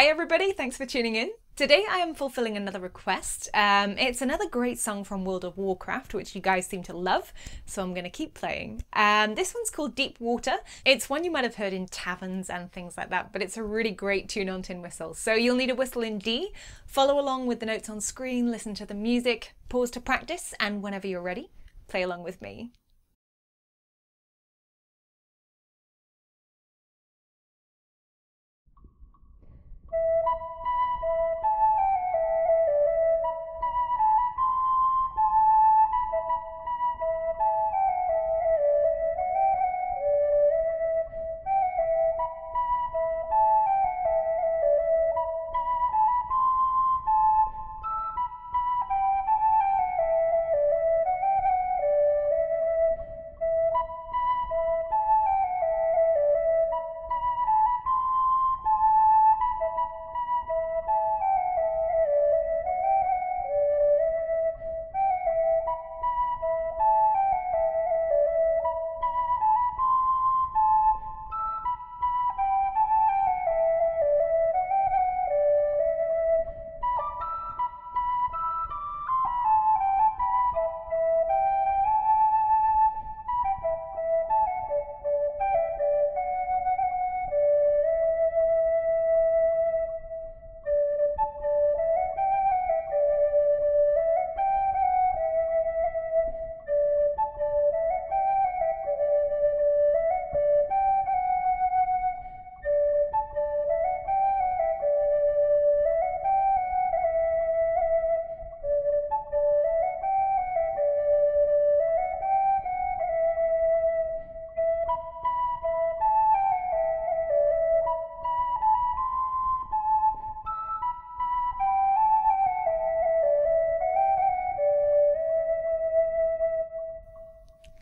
Hi, everybody. Thanks for tuning in. Today I am fulfilling another request. Um, it's another great song from World of Warcraft, which you guys seem to love, so I'm going to keep playing. Um, this one's called Deep Water. It's one you might have heard in taverns and things like that, but it's a really great tune on tin whistle. So you'll need a whistle in D, follow along with the notes on screen, listen to the music, pause to practice, and whenever you're ready, play along with me.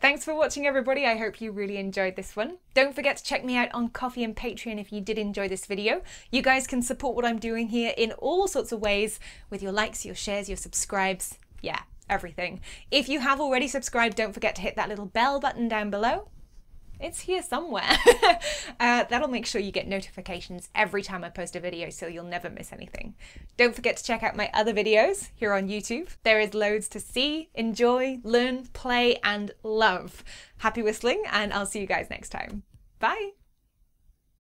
Thanks for watching everybody. I hope you really enjoyed this one. Don't forget to check me out on Ko-fi and Patreon if you did enjoy this video. You guys can support what I'm doing here in all sorts of ways with your likes, your shares, your subscribes. Yeah, everything. If you have already subscribed, don't forget to hit that little bell button down below it's here somewhere. uh, that'll make sure you get notifications every time I post a video so you'll never miss anything. Don't forget to check out my other videos here on YouTube. There is loads to see, enjoy, learn, play, and love. Happy whistling, and I'll see you guys next time. Bye!